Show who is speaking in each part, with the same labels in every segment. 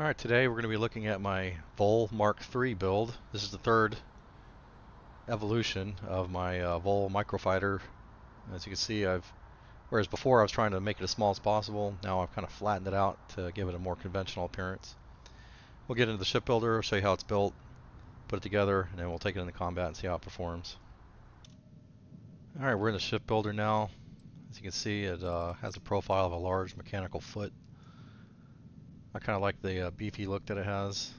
Speaker 1: Alright, today we're going to be looking at my Vole Mark III build. This is the third evolution of my uh, Vole microfighter. As you can see, I've whereas before I was trying to make it as small as possible, now I've kind of flattened it out to give it a more conventional appearance. We'll get into the shipbuilder, show you how it's built, put it together, and then we'll take it into combat and see how it performs. Alright, we're in the shipbuilder now. As you can see, it uh, has a profile of a large mechanical foot I kind of like the uh, beefy look that it has.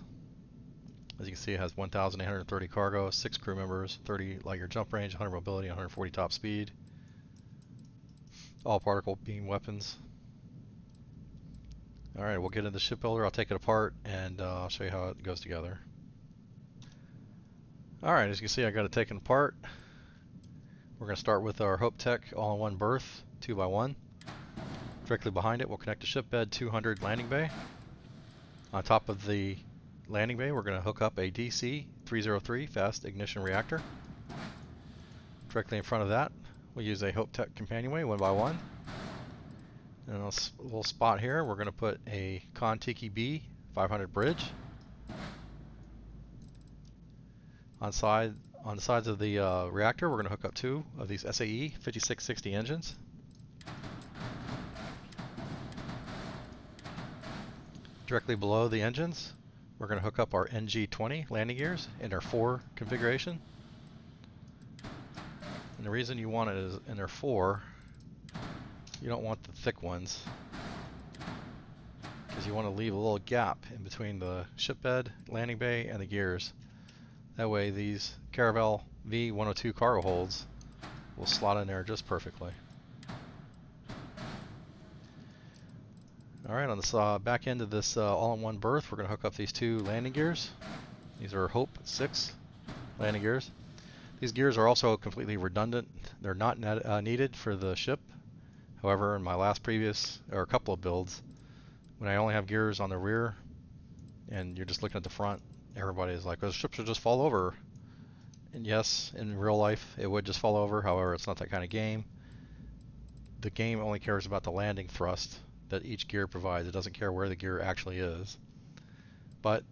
Speaker 1: As you can see, it has 1,830 cargo, 6 crew members, 30 light year jump range, 100 mobility, 140 top speed. All particle beam weapons. Alright, we'll get into the shipbuilder. I'll take it apart and uh, I'll show you how it goes together. Alright, as you can see, I got it taken apart. We're going to start with our Hope Tech all-in-one berth, 2x1. Directly behind it, we'll connect the ship bed 200 landing bay. On top of the landing bay, we're going to hook up a DC-303 fast ignition reactor. Directly in front of that, we'll use a Hope Tech companionway one by one. And a little spot here, we're going to put a Kontiki B 500 bridge. On side on the sides of the uh, reactor, we're going to hook up two of these SAE 5660 engines. Directly below the engines, we're going to hook up our NG20 landing gears in our 4 configuration. And the reason you want it is in their 4, you don't want the thick ones. Because you want to leave a little gap in between the ship bed, landing bay, and the gears. That way these Caravelle V102 cargo holds will slot in there just perfectly. Alright, on the uh, back end of this uh, all-in-one berth, we're going to hook up these two landing gears. These are Hope 6 landing gears. These gears are also completely redundant. They're not uh, needed for the ship. However, in my last previous, or a couple of builds, when I only have gears on the rear, and you're just looking at the front, everybody is like, well, the ship should just fall over. And yes, in real life, it would just fall over. However, it's not that kind of game. The game only cares about the landing thrust that each gear provides. It doesn't care where the gear actually is. But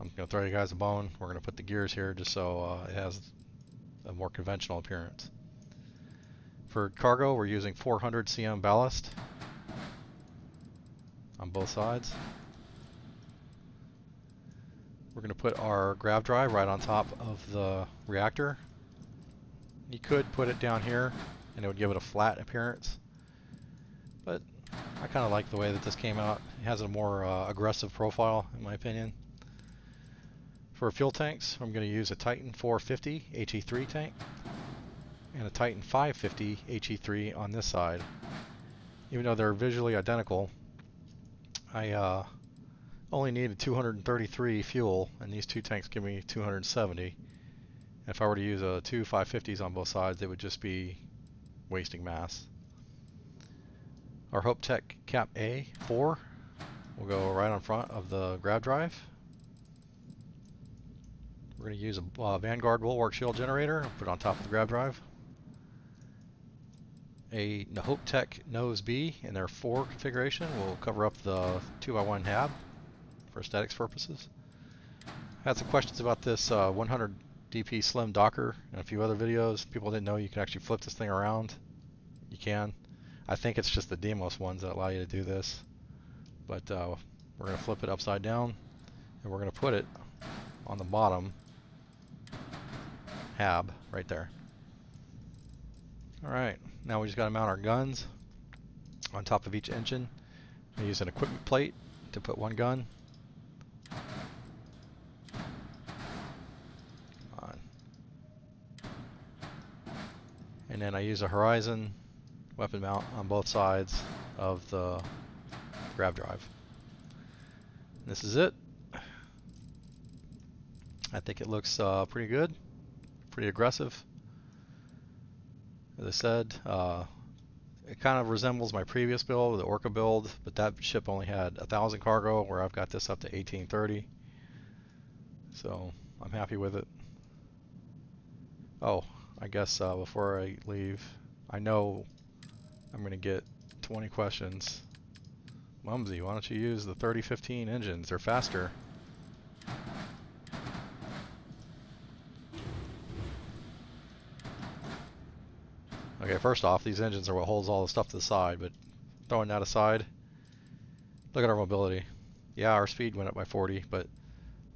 Speaker 1: I'm going to throw you guys a bone. We're going to put the gears here just so uh, it has a more conventional appearance. For cargo, we're using 400 cm ballast on both sides. We're going to put our grav drive right on top of the reactor. You could put it down here and it would give it a flat appearance. I kind of like the way that this came out. It has a more uh, aggressive profile, in my opinion. For fuel tanks, I'm going to use a Titan 450 HE3 tank and a Titan 550 HE3 on this side. Even though they're visually identical, I uh, only needed 233 fuel, and these two tanks give me 270. If I were to use a two 550s on both sides, it would just be wasting mass. Our Hope Tech Cap A4 will go right on front of the grav drive. We're going to use a uh, Vanguard Bulwark Shield generator, put it on top of the grav drive. A Hope Tech Nose B in their 4 configuration will cover up the 2x1 hab for aesthetics purposes. I had some questions about this uh, 100 DP Slim Docker and a few other videos. People didn't know you can actually flip this thing around. You can. I think it's just the Deimos ones that allow you to do this. But uh, we're going to flip it upside down and we're going to put it on the bottom hab right there. Alright, now we just got to mount our guns on top of each engine. I use an equipment plate to put one gun. And then I use a Horizon weapon mount on both sides of the grav drive. And this is it. I think it looks uh, pretty good, pretty aggressive. As I said, uh, it kind of resembles my previous build, the Orca build, but that ship only had a thousand cargo, where I've got this up to 1830. So I'm happy with it. Oh, I guess uh, before I leave, I know I'm going to get 20 questions Mumzy, why don't you use the 3015 engines? They're faster. Okay, first off, these engines are what holds all the stuff to the side, but throwing that aside, look at our mobility. Yeah, our speed went up by 40, but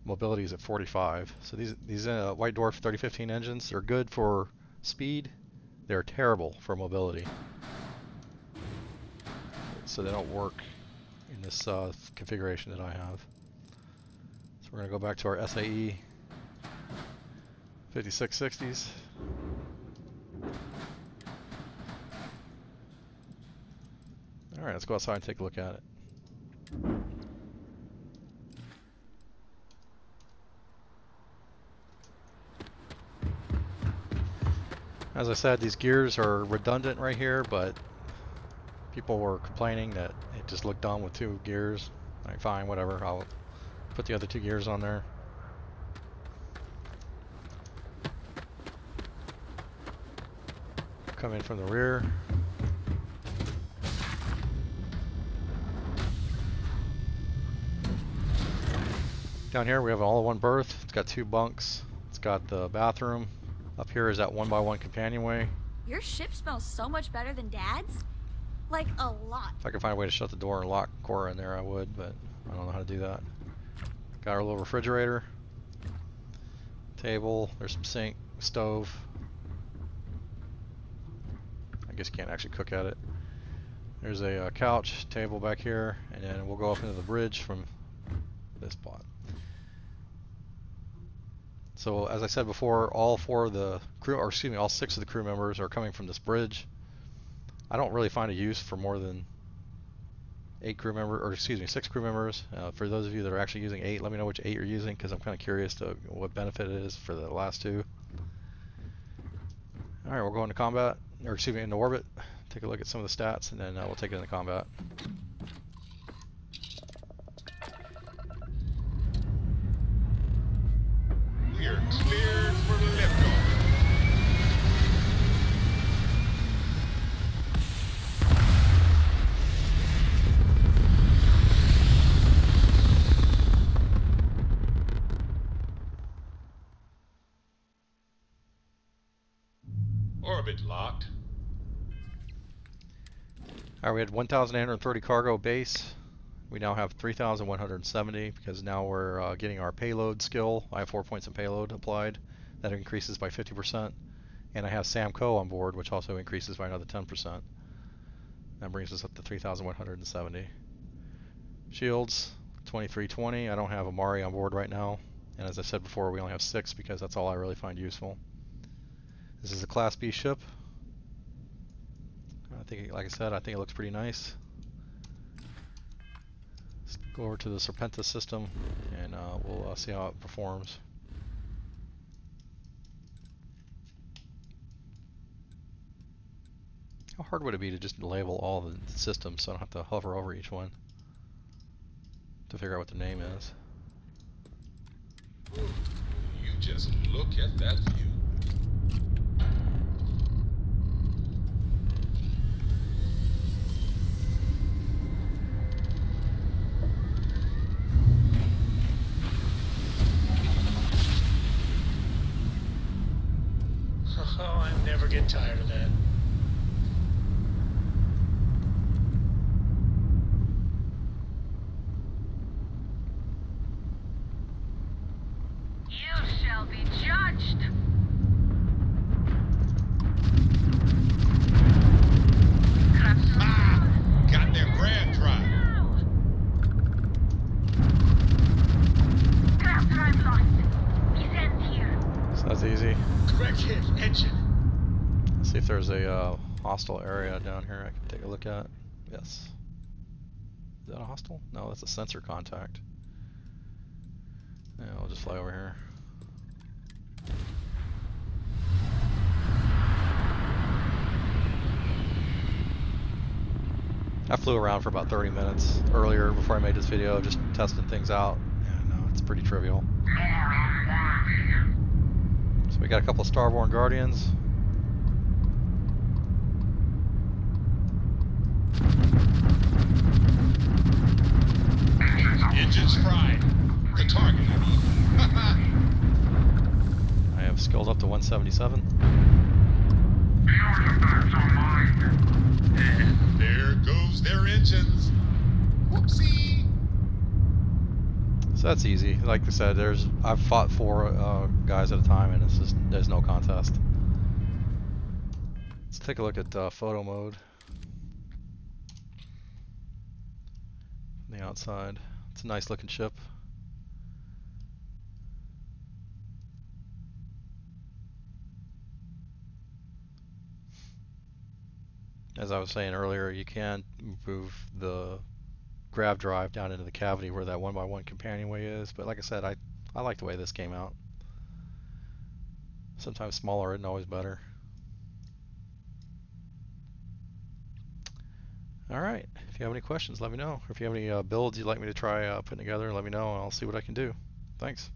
Speaker 1: mobility is at 45. So these these uh, White Dwarf 3015 engines, they're good for speed, they're terrible for mobility. So they don't work in this uh, configuration that I have. So we're going to go back to our SAE 5660s. Alright, let's go outside and take a look at it. As I said, these gears are redundant right here, but people were complaining that it just looked dumb with two gears. Like, fine, whatever, I'll put the other two gears on there. Come in from the rear. Down here we have an all-in-one berth. It's got two bunks. It's got the bathroom. Up here is that one-by-one companionway.
Speaker 2: Your ship smells so much better than Dad's. Like, a lot.
Speaker 1: If I could find a way to shut the door and lock Cora in there, I would, but I don't know how to do that. Got our little refrigerator. Table. There's some sink, stove. I guess can't actually cook at it. There's a uh, couch, table back here, and then we'll go up into the bridge from this spot. So as I said before, all four of the crew, or excuse me, all six of the crew members are coming from this bridge. I don't really find a use for more than eight crew members, or excuse me, six crew members. Uh, for those of you that are actually using eight, let me know which eight you're using, because I'm kind of curious to what benefit it is for the last two. All right, we'll go into combat, or excuse me, into orbit. Take a look at some of the stats, and then uh, we'll take it into combat.
Speaker 3: We are cleared for liftoff. Orbit locked.
Speaker 1: Alright, we had 1,830 cargo base. We now have 3,170 because now we're uh, getting our payload skill. I have 4 points in payload applied. That increases by 50%. And I have Sam Coe on board, which also increases by another 10%. That brings us up to 3,170. Shields, 2320. I don't have Amari on board right now. And as I said before, we only have 6 because that's all I really find useful. This is a Class B ship. I think, like I said, I think it looks pretty nice. Let's go over to the Serpentis system and uh, we'll uh, see how it performs. How hard would it be to just label all the systems so I don't have to hover over each one to figure out what the name is?
Speaker 3: You just look at that view.
Speaker 4: Ends here.
Speaker 1: So that's easy.
Speaker 5: Correct hit, engine.
Speaker 1: See if there's a uh, hostile area down here I can take a look at. Yes. Is that a hostile? No, that's a sensor contact. Yeah, I'll just fly over here. I flew around for about 30 minutes earlier before I made this video, just testing things out. And uh, it's pretty trivial. So we got a couple of Starborn Guardians.
Speaker 3: Engines fried. The target, I
Speaker 1: have skills up to 177.
Speaker 4: The artifacts are mine.
Speaker 3: and there goes their engines. Whoopsie.
Speaker 1: So that's easy. Like I said, there's I've fought four uh, guys at a time, and it's just there's no contest. Let's take a look at uh, photo mode. The outside, it's a nice looking ship. As I was saying earlier, you can move the grav drive down into the cavity where that one by one companionway is. But like I said, I I like the way this came out. Sometimes smaller isn't always better. All right. If you have any questions, let me know. Or if you have any uh, builds you'd like me to try uh, putting together, let me know, and I'll see what I can do. Thanks.